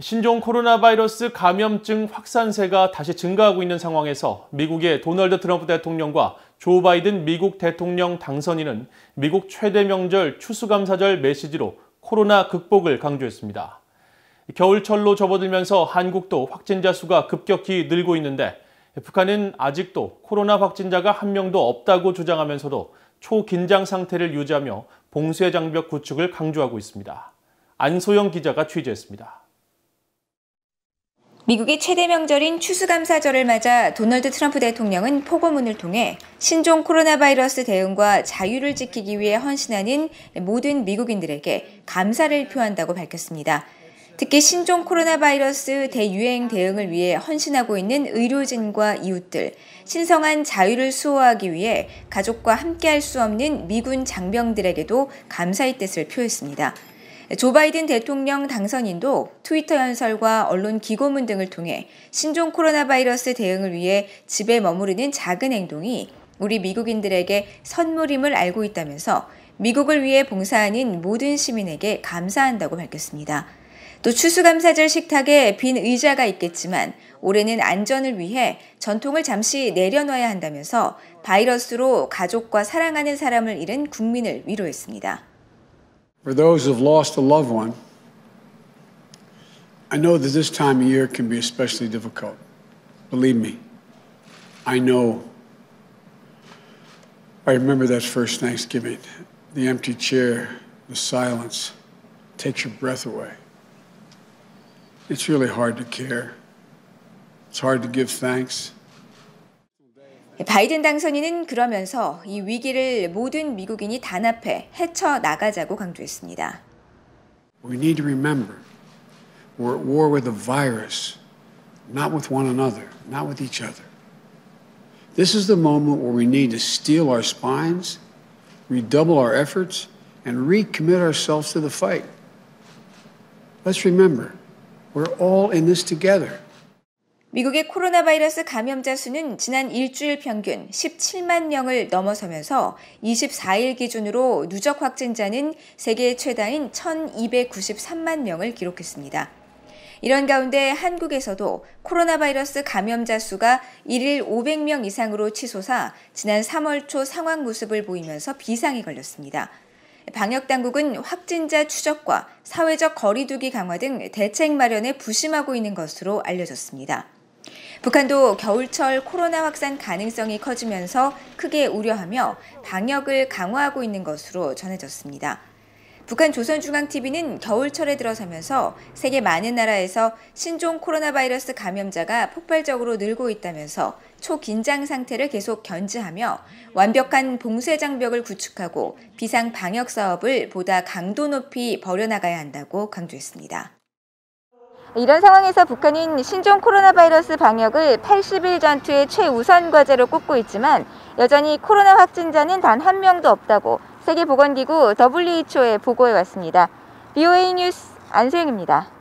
신종 코로나 바이러스 감염증 확산세가 다시 증가하고 있는 상황에서 미국의 도널드 트럼프 대통령과 조 바이든 미국 대통령 당선인은 미국 최대 명절 추수감사절 메시지로 코로나 극복을 강조했습니다. 겨울철로 접어들면서 한국도 확진자 수가 급격히 늘고 있는데 북한은 아직도 코로나 확진자가 한 명도 없다고 주장하면서도 초긴장 상태를 유지하며 봉쇄 장벽 구축을 강조하고 있습니다. 안소영 기자가 취재했습니다. 미국의 최대 명절인 추수감사절을 맞아 도널드 트럼프 대통령은 포고문을 통해 신종 코로나 바이러스 대응과 자유를 지키기 위해 헌신하는 모든 미국인들에게 감사를 표한다고 밝혔습니다. 특히 신종 코로나 바이러스 대유행 대응을 위해 헌신하고 있는 의료진과 이웃들, 신성한 자유를 수호하기 위해 가족과 함께할 수 없는 미군 장병들에게도 감사의 뜻을 표했습니다. 조 바이든 대통령 당선인도 트위터 연설과 언론 기고문 등을 통해 신종 코로나 바이러스 대응을 위해 집에 머무르는 작은 행동이 우리 미국인들에게 선물임을 알고 있다면서 미국을 위해 봉사하는 모든 시민에게 감사한다고 밝혔습니다. 또 추수감사절 식탁에 빈 의자가 있겠지만 올해는 안전을 위해 전통을 잠시 내려놔야 한다면서 바이러스로 가족과 사랑하는 사람을 잃은 국민을 위로했습니다. For those who've lost a loved one, I know that this time of year can be especially difficult. Believe me, I know. I remember that first Thanksgiving, the empty chair, the silence takes your breath away. It's really hard to care. It's hard to give thanks. 바이든 당선인은 그러면서 이 위기를 모든 미국인이 단합해 헤쳐 나가자고 강조했습니다. We need to remember we're at war with a virus, not with one another, not with each other. This is the moment where we need to steel our spines, redouble our efforts, and recommit ourselves to the fight. Let's remember, we're all in this together. 미국의 코로나 바이러스 감염자 수는 지난 일주일 평균 17만 명을 넘어서면서 24일 기준으로 누적 확진자는 세계 최다인 1,293만 명을 기록했습니다. 이런 가운데 한국에서도 코로나 바이러스 감염자 수가 1일 500명 이상으로 치솟아 지난 3월 초 상황 모습을 보이면서 비상이 걸렸습니다. 방역 당국은 확진자 추적과 사회적 거리두기 강화 등 대책 마련에 부심하고 있는 것으로 알려졌습니다. 북한도 겨울철 코로나 확산 가능성이 커지면서 크게 우려하며 방역을 강화하고 있는 것으로 전해졌습니다. 북한 조선중앙TV는 겨울철에 들어서면서 세계 많은 나라에서 신종 코로나 바이러스 감염자가 폭발적으로 늘고 있다면서 초긴장 상태를 계속 견지하며 완벽한 봉쇄 장벽을 구축하고 비상 방역 사업을 보다 강도 높이 벌여나가야 한다고 강조했습니다. 이런 상황에서 북한은 신종 코로나 바이러스 방역을 80일 전투의 최우선 과제로 꼽고 있지만 여전히 코로나 확진자는 단 한 명도 없다고 세계보건기구 WHO에 보고해 왔습니다. BOA 뉴스 안소영입니다.